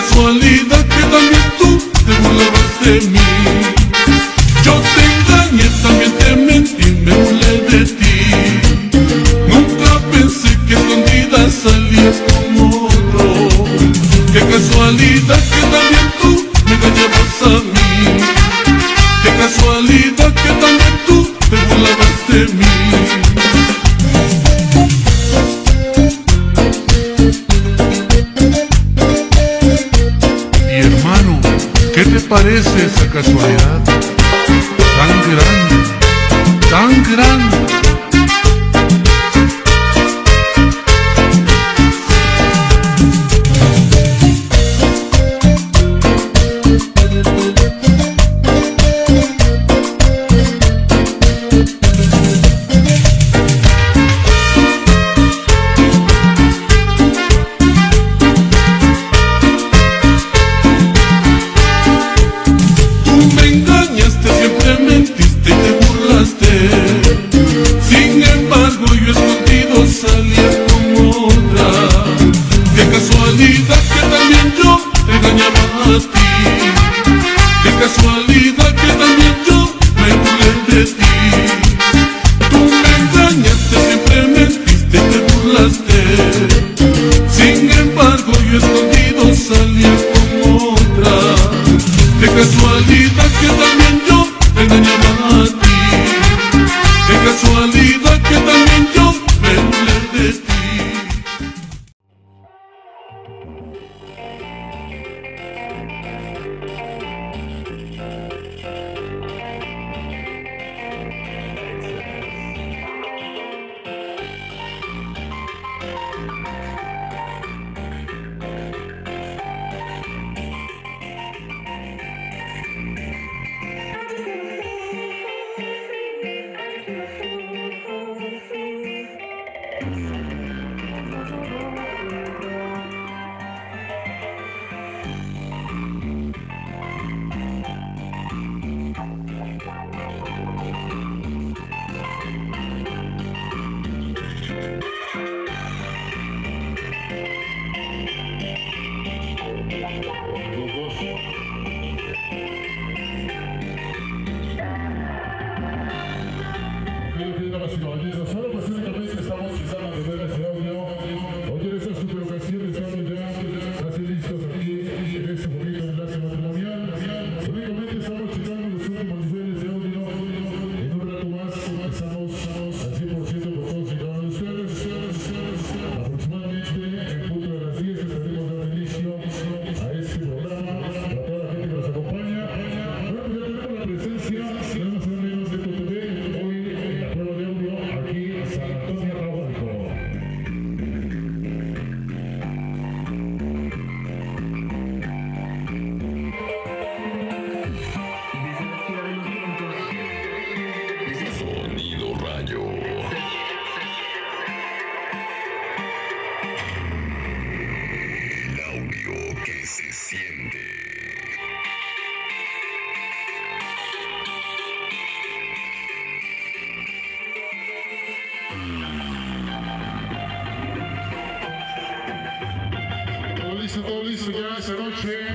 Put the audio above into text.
casualidad que también tú te burlabas de mí. Yo te engañé, también te mentí, me burlé de ti. Nunca pensé que escondidas salías con otro. Qué casualidad que también tú me engañabas a mí. Qué casualidad que también tú te burlabas de mí. Parece esa casualidad? Tan grande, tan grande. Yo escondido salía con otra. Qué casualidad que también yo te engañaba a ti. Gracias. Empezando a este audio. Oye, esta superocasión estamos ya casi listos aquí en este bonito enlace matrimonial. Únicamente estamos checando los últimos niveles de audio. En un rato más estamos al 100% con todos y cada de ustedes. Aproximadamente en punto de las 10 se siente. Todo listo, todo listo ya esta noche.